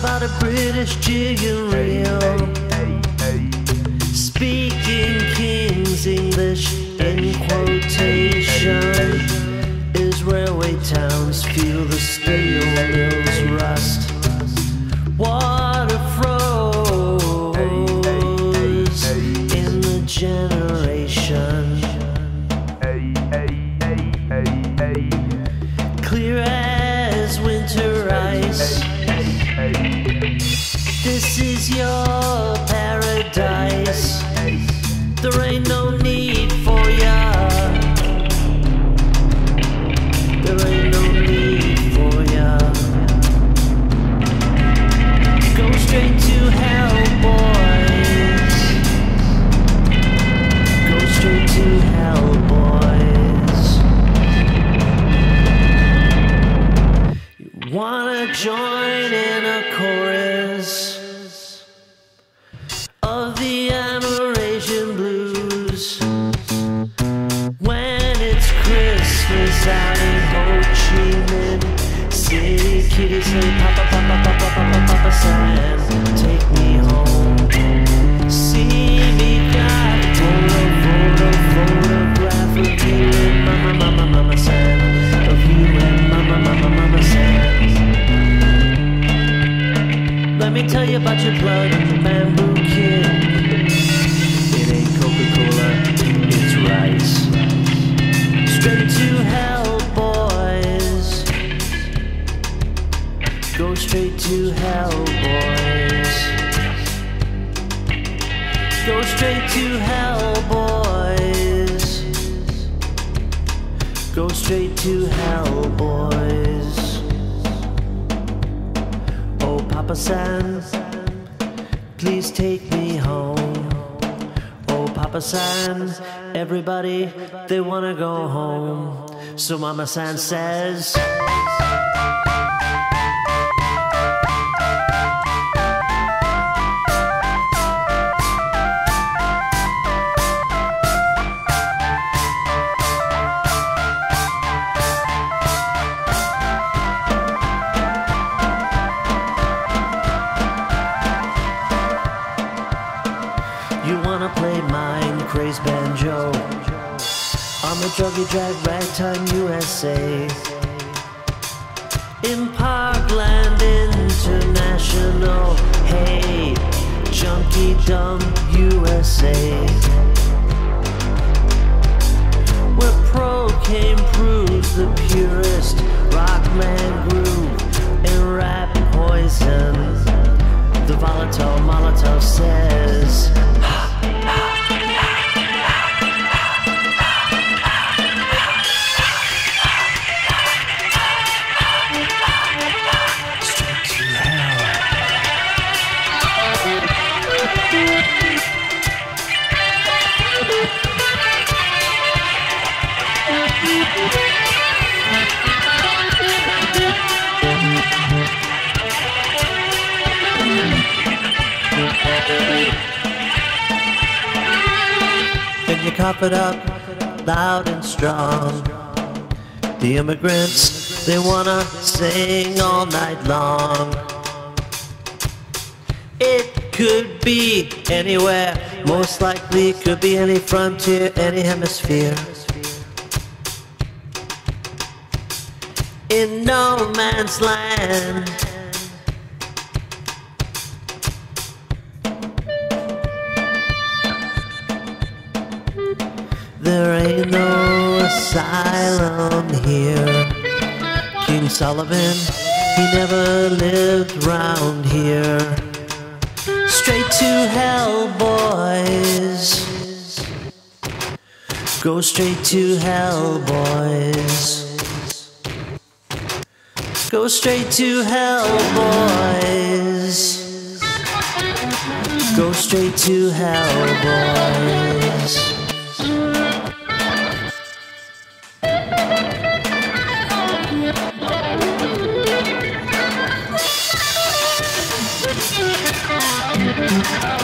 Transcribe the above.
about a British jig and reel? Speaking King's English in quotation. This is your paradise. There ain't no need for ya. There ain't no need for ya. Go straight to hell, boys. Go straight to hell, boys. You wanna join City. Kitty say, Papa, Papa, Papa, Papa, Papa, San, take me home. See me got photo, photo, photograph of you and Mama, Mama, Mama San, of you and Mama, Mama, Mama San. Let me tell you about your blood and the bamboo to hell, boys. Go straight to hell, boys. Go straight to hell, boys. Oh, Papa San, please take me home. Oh, Papa San, everybody, they wanna go home. So Mama San says, craze banjo. On the druggy drag ragtime USA In Parkland International. Hey, junkie dumb USA Where Procane proves the purest Rockman groove and rap poison. The volatile Molotov says Then you cough it up loud and strong. The immigrants, they wanna sing all night long. It could be anywhere, most likely could be any frontier, any hemisphere. In no man's land. There ain't no asylum here. King Solomon, he never lived round here. Straight to hell, boys. Go straight to hell, boys. Go straight to hell, boys. Go straight to hell, boys. Thank